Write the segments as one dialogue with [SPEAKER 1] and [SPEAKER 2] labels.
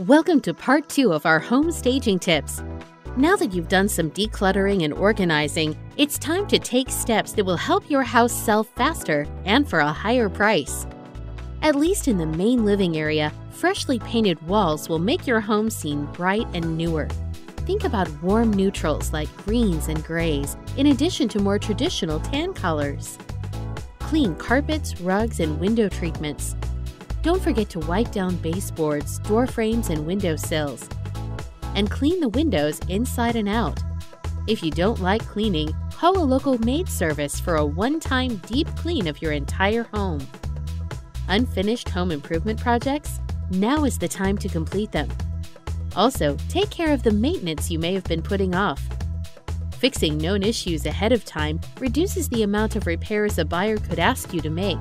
[SPEAKER 1] Welcome to part two of our home staging tips. Now that you've done some decluttering and organizing, it's time to take steps that will help your house sell faster and for a higher price. At least in the main living area, freshly painted walls will make your home seem bright and newer. Think about warm neutrals like greens and grays, in addition to more traditional tan colors. Clean carpets, rugs, and window treatments. Don't forget to wipe down baseboards, door frames, and window sills. And clean the windows inside and out. If you don't like cleaning, call a local maid service for a one time deep clean of your entire home. Unfinished home improvement projects? Now is the time to complete them. Also, take care of the maintenance you may have been putting off. Fixing known issues ahead of time reduces the amount of repairs a buyer could ask you to make.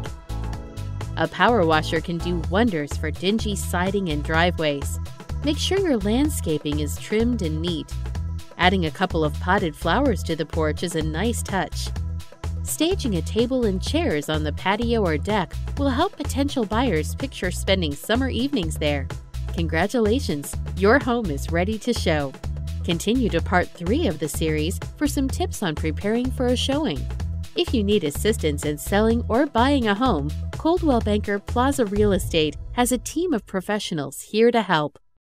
[SPEAKER 1] A power washer can do wonders for dingy siding and driveways. Make sure your landscaping is trimmed and neat. Adding a couple of potted flowers to the porch is a nice touch. Staging a table and chairs on the patio or deck will help potential buyers picture spending summer evenings there. Congratulations, your home is ready to show. Continue to part 3 of the series for some tips on preparing for a showing. If you need assistance in selling or buying a home, Coldwell Banker Plaza Real Estate has a team of professionals here to help.